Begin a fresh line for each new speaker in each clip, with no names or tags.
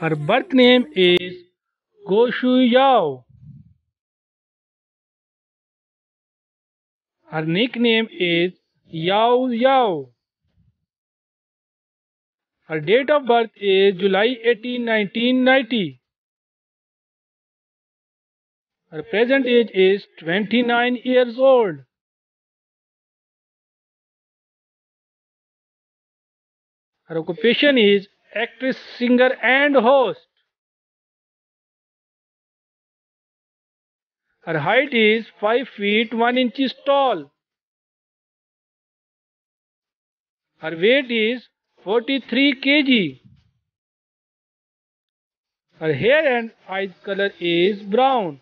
Her birth name is Go Shu Yao. Her nickname is Yao Yao. Her date of birth is July 18, 1990. Her present age is 29 years old. Her occupation is actress, singer, and host. Her height is 5 feet 1 inches tall. Her weight is 43 kg. Her hair and eyes color is brown.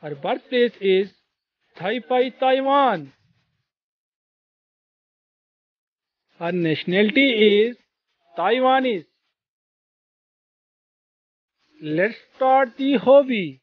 Her birthplace is Taipei, Taiwan. Her nationality is Taiwanese. Let's start the hobby.